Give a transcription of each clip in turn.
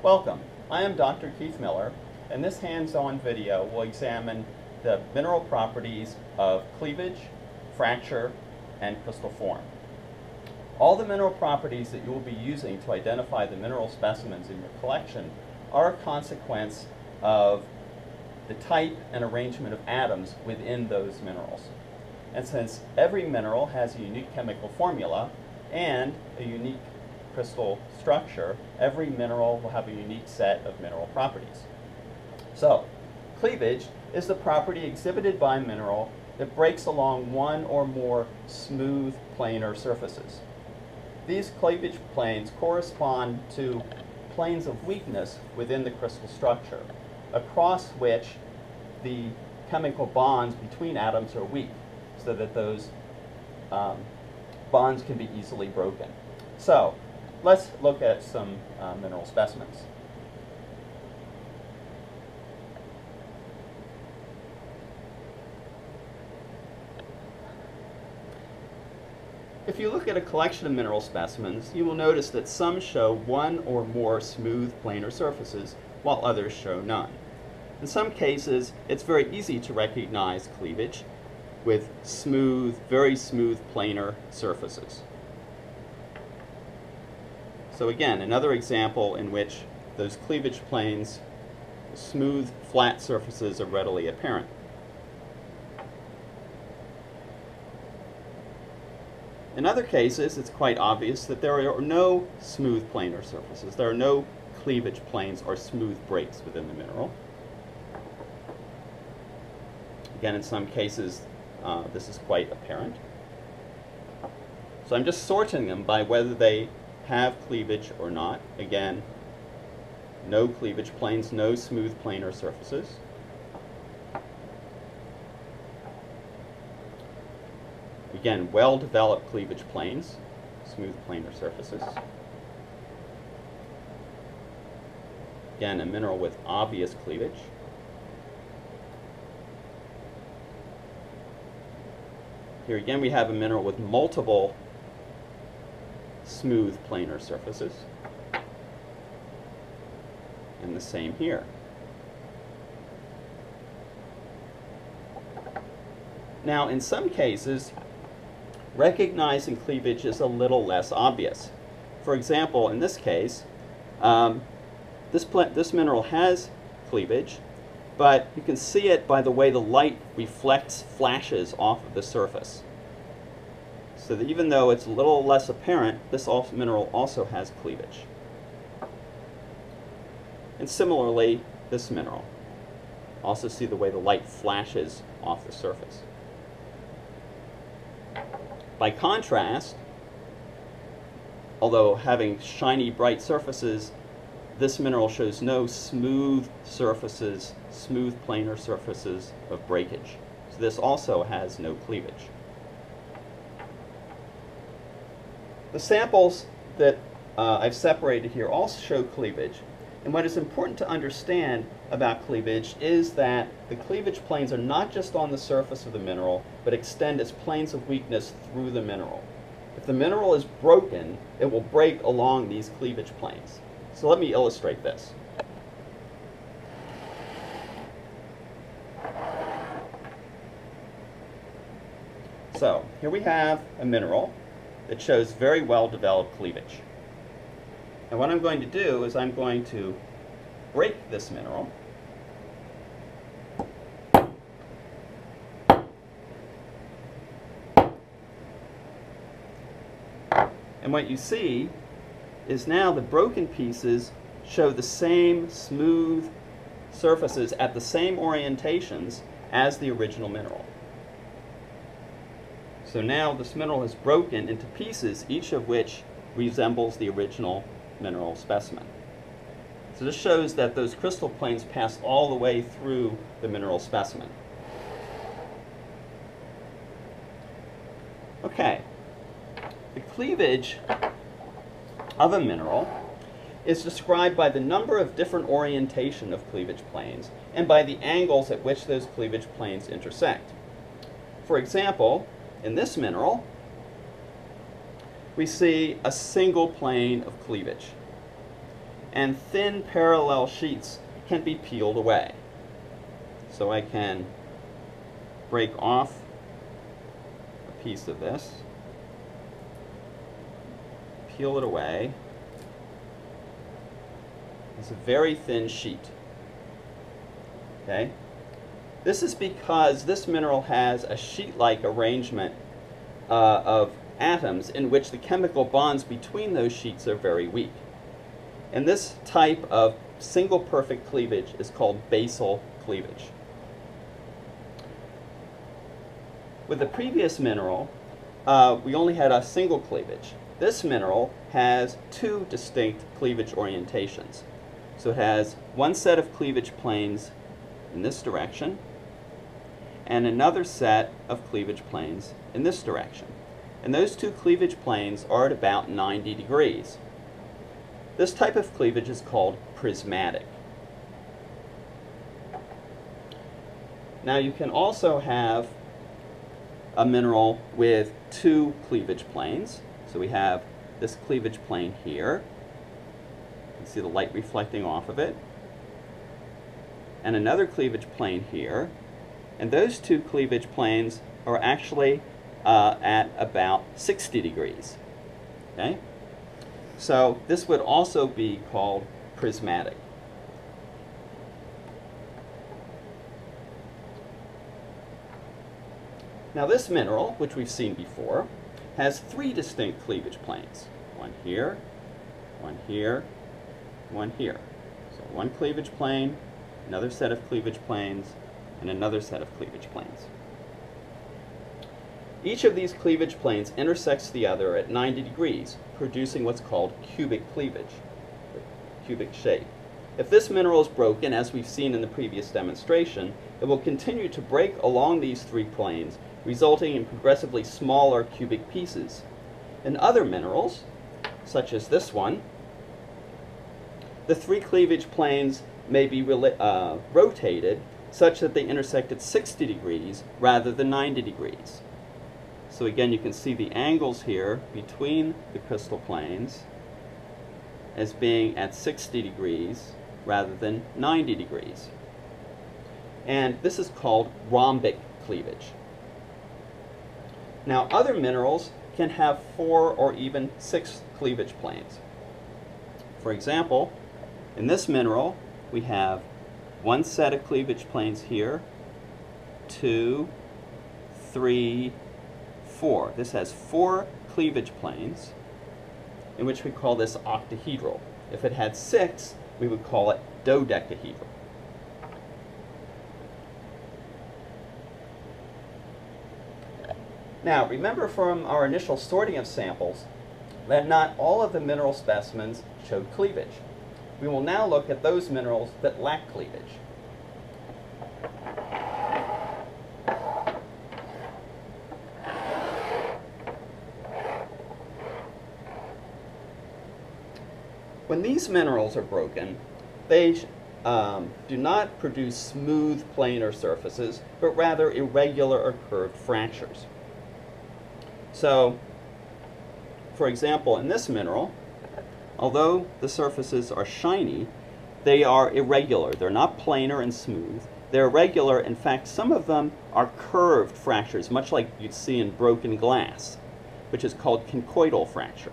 Welcome. I am Dr. Keith Miller, and this hands-on video will examine the mineral properties of cleavage, fracture, and crystal form. All the mineral properties that you will be using to identify the mineral specimens in your collection are a consequence of the type and arrangement of atoms within those minerals. And since every mineral has a unique chemical formula and a unique crystal structure, every mineral will have a unique set of mineral properties. So, cleavage is the property exhibited by a mineral that breaks along one or more smooth planar surfaces. These cleavage planes correspond to planes of weakness within the crystal structure, across which the chemical bonds between atoms are weak, so that those um, bonds can be easily broken. So, let's look at some uh, mineral specimens. If you look at a collection of mineral specimens, you will notice that some show one or more smooth planar surfaces, while others show none. In some cases, it's very easy to recognize cleavage with smooth, very smooth planar surfaces. So again, another example in which those cleavage planes, smooth, flat surfaces are readily apparent. In other cases, it's quite obvious that there are no smooth planar surfaces. There are no cleavage planes or smooth breaks within the mineral. Again, in some cases, uh, this is quite apparent. So I'm just sorting them by whether they have cleavage or not. Again, no cleavage planes, no smooth planar surfaces. Again, well-developed cleavage planes, smooth planar surfaces. Again, a mineral with obvious cleavage. Here again we have a mineral with multiple smooth planar surfaces. And the same here. Now, in some cases, recognizing cleavage is a little less obvious. For example, in this case, um, this, this mineral has cleavage, but you can see it by the way the light reflects flashes off of the surface. So that even though it's a little less apparent, this mineral also has cleavage. And similarly, this mineral. Also see the way the light flashes off the surface. By contrast, although having shiny, bright surfaces, this mineral shows no smooth surfaces, smooth planar surfaces of breakage. So this also has no cleavage. The samples that uh, I've separated here also show cleavage. And what is important to understand about cleavage is that the cleavage planes are not just on the surface of the mineral, but extend as planes of weakness through the mineral. If the mineral is broken, it will break along these cleavage planes. So let me illustrate this. So here we have a mineral that shows very well developed cleavage. And what I'm going to do is I'm going to break this mineral. And what you see is now the broken pieces show the same smooth surfaces at the same orientations as the original mineral. So now this mineral is broken into pieces, each of which resembles the original mineral specimen. So this shows that those crystal planes pass all the way through the mineral specimen. Okay, the cleavage of a mineral is described by the number of different orientation of cleavage planes and by the angles at which those cleavage planes intersect. For example, in this mineral, we see a single plane of cleavage. and thin parallel sheets can be peeled away. So I can break off a piece of this, peel it away. It's a very thin sheet. Okay? This is because this mineral has a sheet-like arrangement uh, of atoms in which the chemical bonds between those sheets are very weak. And this type of single perfect cleavage is called basal cleavage. With the previous mineral, uh, we only had a single cleavage. This mineral has two distinct cleavage orientations. So it has one set of cleavage planes in this direction, and another set of cleavage planes in this direction. And those two cleavage planes are at about 90 degrees. This type of cleavage is called prismatic. Now you can also have a mineral with two cleavage planes. So we have this cleavage plane here. You can see the light reflecting off of it. And another cleavage plane here. And those two cleavage planes are actually uh, at about 60 degrees. Okay? So this would also be called prismatic. Now this mineral, which we've seen before, has three distinct cleavage planes. One here, one here, one here. So one cleavage plane, another set of cleavage planes, and another set of cleavage planes. Each of these cleavage planes intersects the other at 90 degrees, producing what's called cubic cleavage, cubic shape. If this mineral is broken, as we've seen in the previous demonstration, it will continue to break along these three planes, resulting in progressively smaller cubic pieces. In other minerals, such as this one, the three cleavage planes may be uh, rotated such that they intersect at 60 degrees rather than 90 degrees. So again, you can see the angles here between the crystal planes as being at 60 degrees rather than 90 degrees. And this is called rhombic cleavage. Now, other minerals can have four or even six cleavage planes. For example, in this mineral, we have one set of cleavage planes here, two, three, four. This has four cleavage planes, in which we call this octahedral. If it had six, we would call it dodecahedral. Now, remember from our initial sorting of samples that not all of the mineral specimens showed cleavage. We will now look at those minerals that lack cleavage. When these minerals are broken, they um, do not produce smooth planar surfaces, but rather irregular or curved fractures. So, for example, in this mineral, although the surfaces are shiny, they are irregular. They're not planar and smooth. They're irregular. In fact, some of them are curved fractures, much like you'd see in broken glass, which is called conchoidal fracture.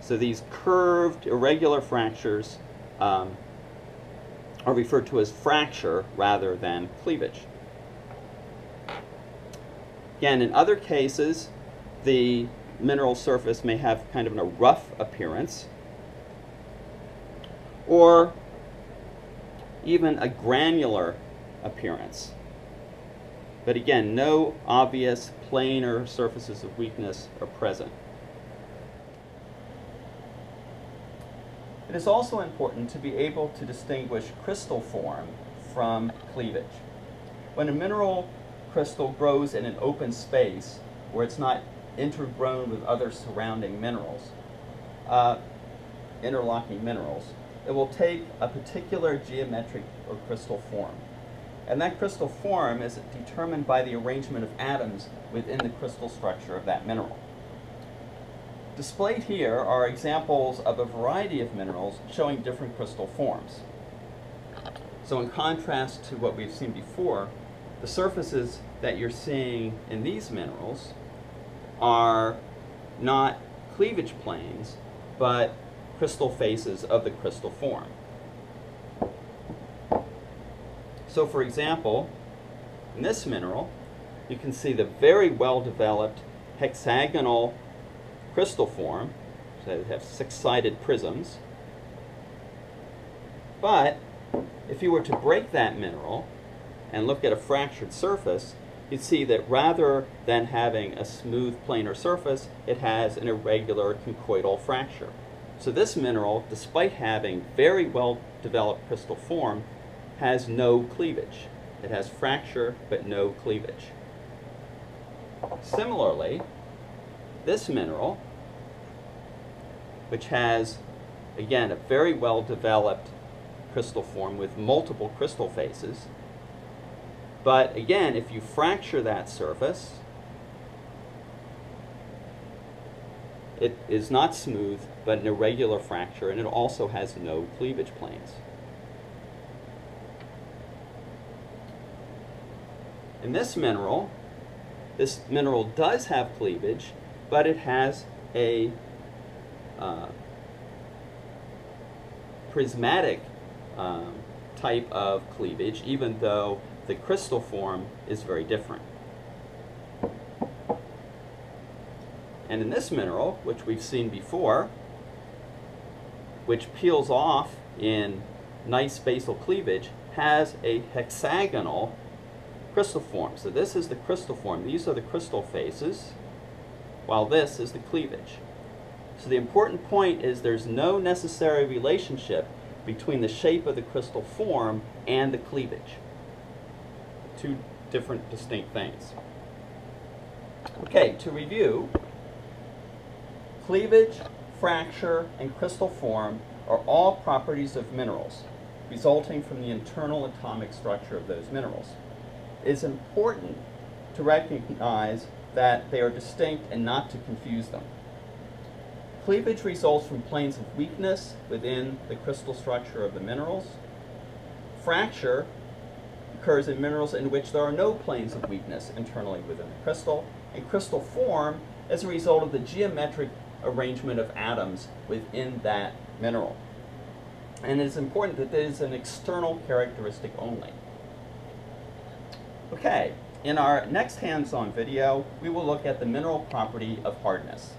So these curved, irregular fractures um, are referred to as fracture rather than cleavage. Again, in other cases, the mineral surface may have kind of a rough appearance, or even a granular appearance. But again, no obvious planar surfaces of weakness are present. It is also important to be able to distinguish crystal form from cleavage. When a mineral crystal grows in an open space where it's not intergrown with other surrounding minerals, uh, interlocking minerals, it will take a particular geometric or crystal form. And that crystal form is determined by the arrangement of atoms within the crystal structure of that mineral. Displayed here are examples of a variety of minerals showing different crystal forms. So in contrast to what we've seen before, the surfaces that you're seeing in these minerals are not cleavage planes, but crystal faces of the crystal form. So for example, in this mineral, you can see the very well-developed hexagonal crystal form. So they have six-sided prisms. But if you were to break that mineral and look at a fractured surface, you'd see that rather than having a smooth planar surface, it has an irregular conchoidal fracture. So this mineral, despite having very well developed crystal form, has no cleavage. It has fracture but no cleavage. Similarly, this mineral, which has, again, a very well developed crystal form with multiple crystal faces, but again, if you fracture that surface, it is not smooth, but an irregular fracture, and it also has no cleavage planes. In this mineral, this mineral does have cleavage, but it has a uh, prismatic um, type of cleavage, even though the crystal form is very different. And in this mineral, which we've seen before, which peels off in nice basal cleavage, has a hexagonal crystal form. So this is the crystal form. These are the crystal faces, while this is the cleavage. So the important point is there's no necessary relationship between the shape of the crystal form and the cleavage. Two different distinct things. Okay, to review, cleavage, fracture, and crystal form are all properties of minerals, resulting from the internal atomic structure of those minerals. It is important to recognize that they are distinct and not to confuse them. Cleavage results from planes of weakness within the crystal structure of the minerals. Fracture occurs in minerals in which there are no planes of weakness internally within the crystal, and crystal form as a result of the geometric arrangement of atoms within that mineral. And it is important that it is an external characteristic only. Okay, in our next hands-on video, we will look at the mineral property of hardness.